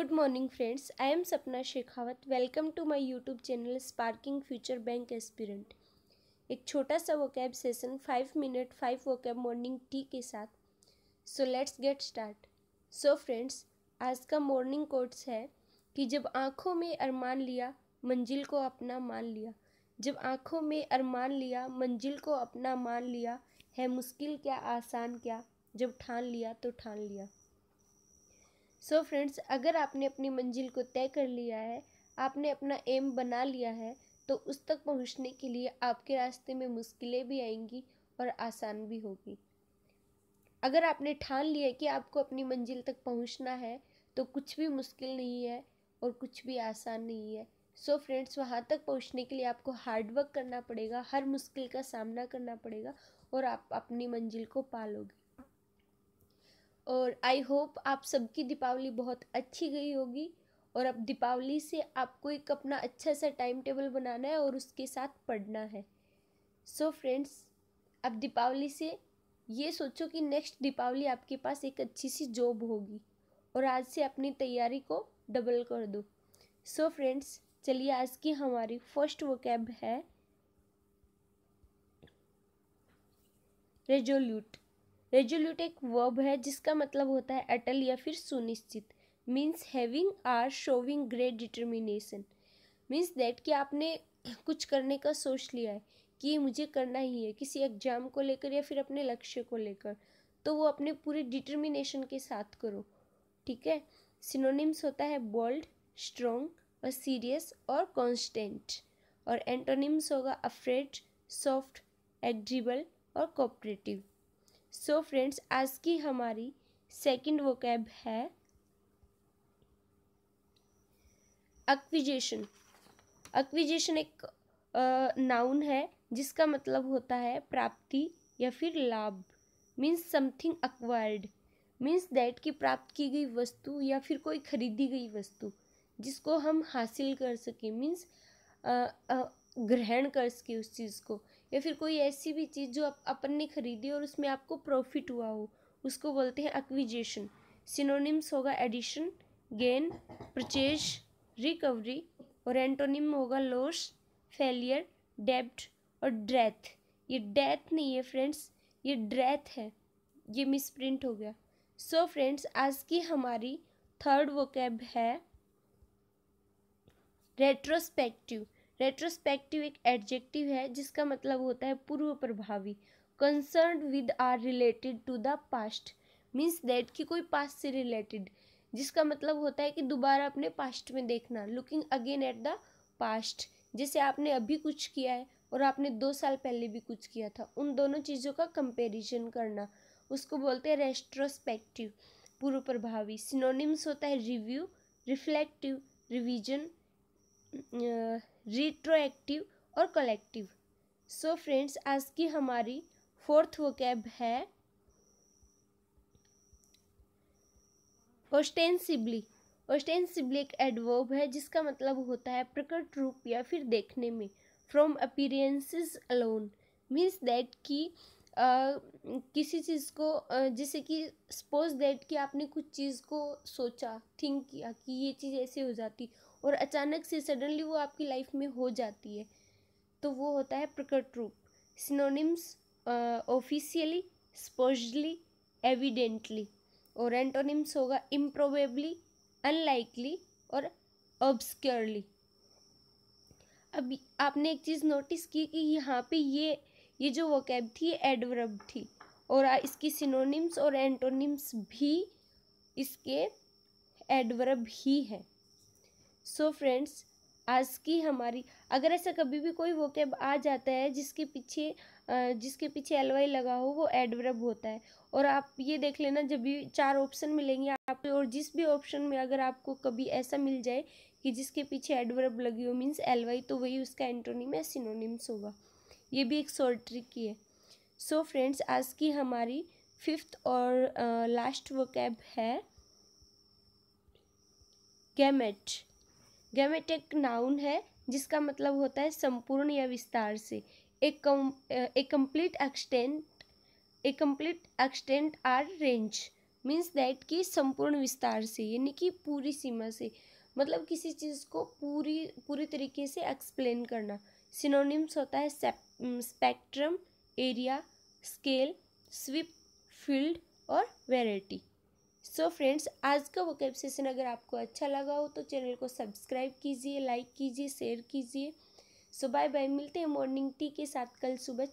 Good morning friends I am Sapna Shekhawat welcome to my YouTube channel sparking future bank aspirant एक छोटा सा vocab session five minute five vocab morning tea के साथ। So let's get start so friends आज का morning quotes है कि जब आँखों में अरमान लिया, मंजिल को अपना मान लिया। जब आँखों में अरमान लिया, मंजिल को अपना मान लिया, है मुश्किल क्या, आसान क्या? जब ठान लिया तो ठान लिया। सो so फ्रेंड्स अगर आपने अपनी मंजिल को तय कर लिया है, आपने अपना एम बना लिया है तो उस तक पहुँचने के लिए आपके रास्ते में मुश्किलें भी आएँगी और आसान भी होगी। अगर आपने ठान लिया कि आपको अपनी मंजिल तक पहुँचना है तो कुछ भी मुश्किल नहीं है और कुछ भी आसान नहीं है। सो so फ्रेंड्स वहाँ तक पहुँचने के लिए आपको हार्डवर्क करना पड़ेगा, हर मुश्किल का सामना करना पड़ेगा और आप अपनी मंजिल को पालोगे। और आई होप आप सबकी दीपावली बहुत अच्छी गई होगी और अब दीपावली से आपको एक अपना अच्छा सा टाइम टेबल बनाना है और उसके साथ पढ़ना है। सो so फ्रेंड्स अब दीपावली से ये सोचो कि नेक्स्ट दीपावली आपके पास एक अच्छी सी जॉब होगी और आज से अपनी तैयारी को डबल कर दो। सो फ्रेंड्स चलिए आज की हमारी फ़र्स्ट वोकैब है रेजोल्यूट रेजोल्यूट एक वर्ब है, जिसका मतलब होता है अटल या फिर सुनिश्चित means having or showing great determination means that कि आपने कुछ करने का सोच लिया है कि ये मुझे करना ही है, किसी एग्ज़ाम को लेकर या फिर अपने लक्ष्य को लेकर तो वो अपने पूरे डिटर्मिनेशन के साथ करो, ठीक है? सिनोनिम्स होता है बोल्ड स्ट्रोंग और सीरियस और कॉन्स्टेंट और एंटोनिम्स होगा अफ्रेड सॉफ्ट एग्रीबल और कोऑपरेटिव सो फ्रेंड्स आज की हमारी सेकंड वोकैब है अक्विजेशन अक्विजेशन एक नाउन है, जिसका मतलब होता है प्राप्ति या फिर लाभ। Means something acquired means that की प्राप्त की गई वस्तु या फिर कोई खरीदी गई वस्तु, जिसको हम हासिल कर सकें। मीन्स ग्रहण कर सके उस चीज़ को, या फिर कोई ऐसी भी चीज़ जो आप, अपन ने खरीदी और उसमें आपको प्रॉफिट हुआ हो, उसको बोलते हैं एक्विजेशन सिनोनिम्स होगा एडिशन गेन परचेज रिकवरी और एंटोनिम होगा लॉस फेलियर डेब्ट और डेथ ये डेथ नहीं है फ्रेंड्स ये ड्रेथ है. ये मिसप्रिंट हो गया. सो so फ्रेंड्स आज की हमारी थर्ड वोकैब है रेट्रोस्पेक्टिव रेट्रोस्पेक्टिव एक एडजेक्टिव है, जिसका मतलब होता है पूर्व प्रभावी concern with or related to the past means that कि कोई पास्ट से रिलेटेड जिसका मतलब होता है कि दोबारा अपने पास्ट में देखना looking again at the past जैसे आपने अभी कुछ किया है और आपने दो साल पहले भी कुछ किया था, उन दोनों चीज़ों का कंपेरिजन करना, उसको बोलते हैं रेस्ट्रोस्पेक्टिव पूर्व प्रभावी सिनोनिम्स होता है रिव्यू रिफ्लेक्टिव रिवीजन रिट्रोएक्टिव और कलेक्टिव सो फ्रेंड्स आज की हमारी फोर्थ वोकैब है ओस्टेंसिबली ओस्टेंसिबली एक एडवर्ब है जिसका मतलब होता है प्रकट रूप या फिर देखने में from appearances alone means that कि किसी चीज़ को जैसे कि सपोज़ दैट कि आपने कुछ चीज़ को सोचा थिंक किया कि ये चीज़ ऐसे हो जाती और अचानक से सडनली वो आपकी लाइफ में हो जाती है। तो वो होता है प्रकट रूप। सिनोनिम्स ऑफिशियली स्पोजली एविडेंटली और एंटोनिम्स होगा इम्प्रोबेबली अनलाइकली और ऑब्सक्योरली अब आपने एक चीज़ नोटिस की कि यहाँ पे ये ये जो वोकैब थी एडवर्ब थी और इसकी सिनोनिम्स और एंटोनिम्स भी इसके एडवर्ब ही हैं। सो so फ्रेंड्स आज की हमारी, अगर ऐसा कभी भी कोई वोकेब आ जाता है जिसके पीछे जिसके पीछे एल वाई लगा हो, वो एडवर्ब होता है। और आप ये देख लेना, जब भी चार ऑप्शन मिलेंगे आप और जिस भी ऑप्शन में अगर आपको कभी ऐसा मिल जाए कि जिसके पीछे एडवर्ब लगी हो मीन्स एल वाई तो वही उसका एंटोनिम या सिनोनिम्स होगा। ये भी एक शॉर्ट ट्रिक की है। सो so फ्रेंड्स आज की हमारी फिफ्थ और लास्ट वोकैब है गैमेट गैमेट एक नाउन है, जिसका मतलब होता है संपूर्ण या विस्तार से। एक कम a complete extent a complete extent or range means that कि संपूर्ण विस्तार से, यानी कि पूरी सीमा से। मतलब किसी चीज़ को पूरी पूरी तरीके से एक्सप्लेन करना। सिनोनिम्स होता है spectrum area scale sweep field और वेराइटी सो फ्रेंड्स आज का वो सेशन अगर आपको अच्छा लगा हो तो चैनल को सब्सक्राइब कीजिए लाइक कीजिए शेयर कीजिए। सो बाय बाय मिलते हैं मॉर्निंग टी के साथ कल सुबह